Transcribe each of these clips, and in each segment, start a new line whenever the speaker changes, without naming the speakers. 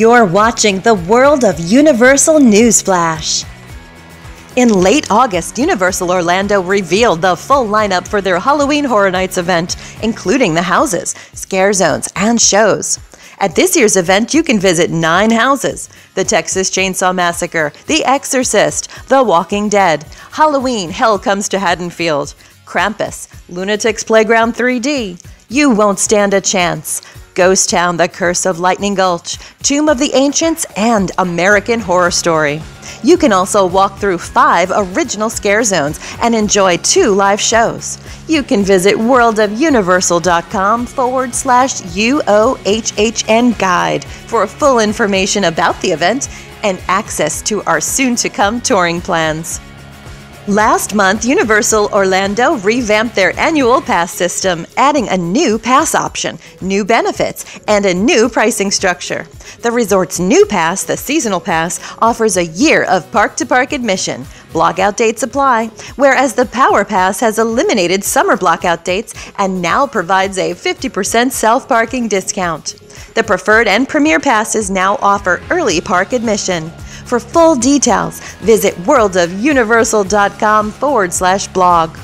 You're watching the World of Universal Newsflash. In late August, Universal Orlando revealed the full lineup for their Halloween Horror Nights event, including the houses, scare zones, and shows. At this year's event, you can visit nine houses the Texas Chainsaw Massacre, The Exorcist, The Walking Dead, Halloween Hell Comes to Haddonfield, Krampus, Lunatics Playground 3D. You won't stand a chance. Ghost Town, The Curse of Lightning Gulch, Tomb of the Ancients, and American Horror Story. You can also walk through five original scare zones and enjoy two live shows. You can visit worldofuniversal.com forward slash UOHHN guide for full information about the event and access to our soon to come touring plans. Last month, Universal Orlando revamped their annual pass system, adding a new pass option, new benefits, and a new pricing structure. The resort's new pass, the seasonal pass, offers a year of park to park admission. Blockout dates apply, whereas the Power Pass has eliminated summer blockout dates and now provides a 50% self parking discount. The Preferred and Premier Passes now offer early park admission. For full details, visit worldofuniversal.com forward slash blog.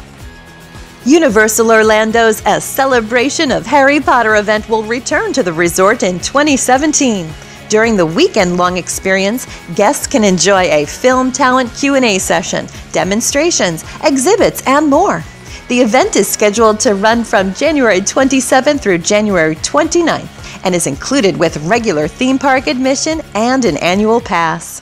Universal Orlando's A Celebration of Harry Potter event will return to the resort in 2017. During the weekend-long experience, guests can enjoy a film talent Q&A session, demonstrations, exhibits, and more. The event is scheduled to run from January 27 through January 29 and is included with regular theme park admission and an annual pass.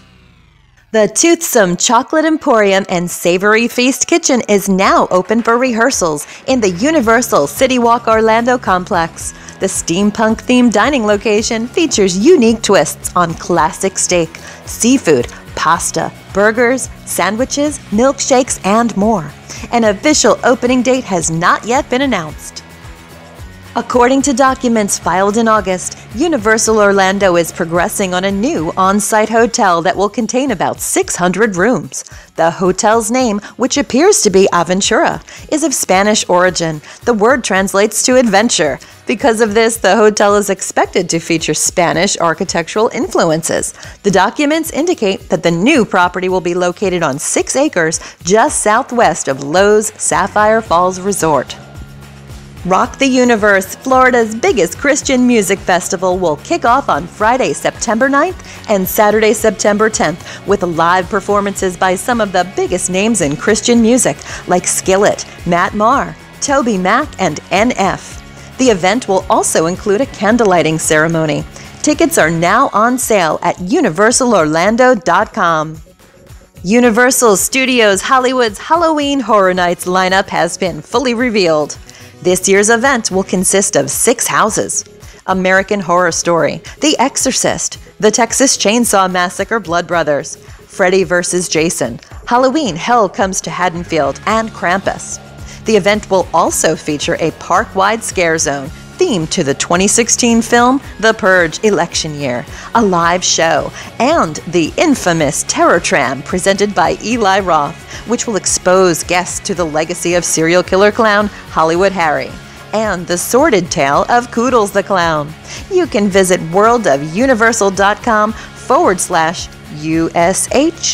The Toothsome Chocolate Emporium and Savory Feast Kitchen is now open for rehearsals in the Universal City Walk Orlando complex. The steampunk themed dining location features unique twists on classic steak, seafood, pasta, burgers, sandwiches, milkshakes, and more. An official opening date has not yet been announced. According to documents filed in August, Universal Orlando is progressing on a new on site hotel that will contain about 600 rooms. The hotel's name, which appears to be Aventura, is of Spanish origin. The word translates to adventure. Because of this, the hotel is expected to feature Spanish architectural influences. The documents indicate that the new property will be located on six acres just southwest of Loews Sapphire Falls Resort. Rock the Universe, Florida's biggest Christian music festival, will kick off on Friday, September 9th and Saturday, September 10th, with live performances by some of the biggest names in Christian music, like Skillet, Matt Maher, Toby Mac, and NF. The event will also include a candlelighting ceremony. Tickets are now on sale at universalorlando.com. Universal Studios Hollywood's Halloween Horror Nights lineup has been fully revealed. This year's event will consist of six houses American Horror Story, The Exorcist, The Texas Chainsaw Massacre Blood Brothers, Freddy vs. Jason, Halloween Hell Comes to Haddonfield, and Krampus. The event will also feature a park wide scare zone themed to the 2016 film The Purge Election Year, a live show, and the infamous Terror Tram presented by Eli Roth, which will expose guests to the legacy of serial killer clown Hollywood Harry. And the sordid tale of Koodles the Clown. You can visit worldofuniversal.com forward slash USHHHN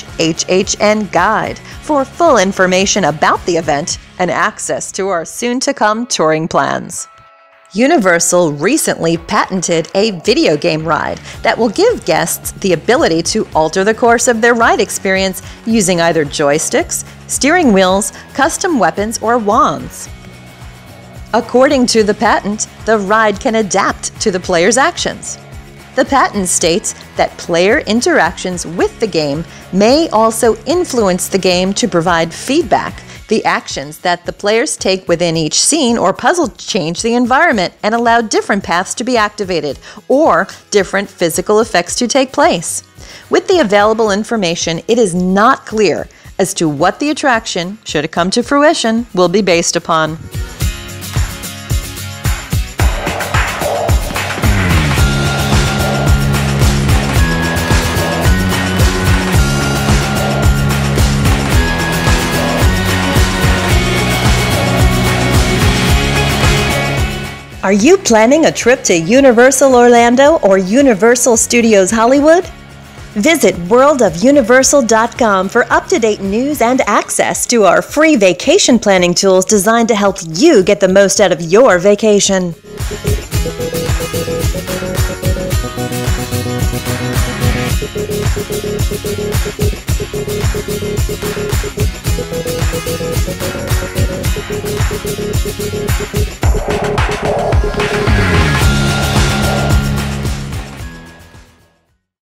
guide for full information about the event and access to our soon to come touring plans. Universal recently patented a video game ride that will give guests the ability to alter the course of their ride experience using either joysticks, steering wheels, custom weapons, or wands. According to the patent, the ride can adapt to the player's actions. The patent states that player interactions with the game may also influence the game to provide feedback the actions that the players take within each scene or puzzle change the environment and allow different paths to be activated or different physical effects to take place. With the available information, it is not clear as to what the attraction, should it come to fruition, will be based upon. Are you planning a trip to Universal Orlando or Universal Studios Hollywood? Visit worldofuniversal.com for up to date news and access to our free vacation planning tools designed to help you get the most out of your vacation.